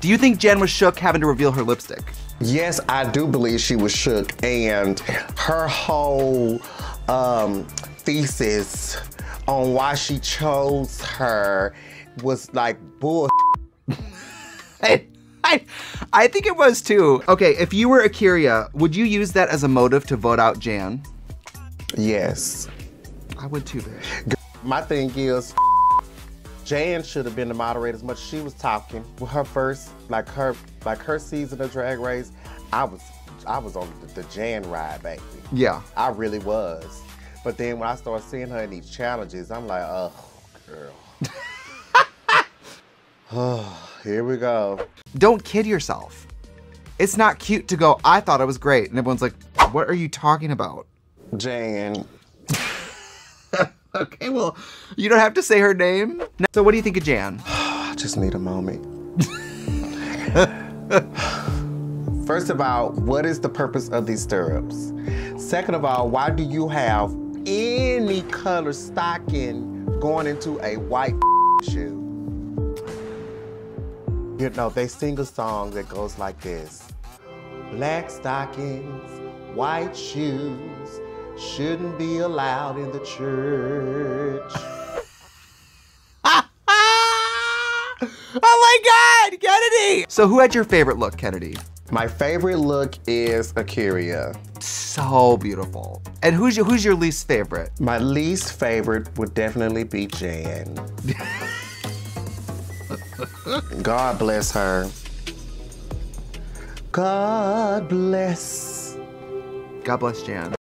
Do you think Jan was shook having to reveal her lipstick? Yes, I do believe she was shook, and her whole um, thesis on why she chose her was like bull. I, I, I think it was too. Okay, if you were A'keria, would you use that as a motive to vote out Jan? Yes. I would too, babe. My thing is, Jan should have been the moderator as much as she was talking. With her first, like her, like her season of Drag Race, I was, I was on the, the Jan ride, baby. Yeah. I really was. But then when I started seeing her in these challenges, I'm like, oh, girl. oh, here we go. Don't kid yourself. It's not cute to go, I thought it was great. And everyone's like, what are you talking about? Jan. Okay, well, you don't have to say her name. So what do you think of Jan? I just need a moment. First of all, what is the purpose of these stirrups? Second of all, why do you have any color stocking going into a white shoe? You know, they sing a song that goes like this. Black stockings, white shoes, shouldn't be allowed in the church. oh my God, Kennedy! So who had your favorite look, Kennedy? My favorite look is A'keria. So beautiful. And who's your, who's your least favorite? My least favorite would definitely be Jan. God bless her. God bless. God bless Jan.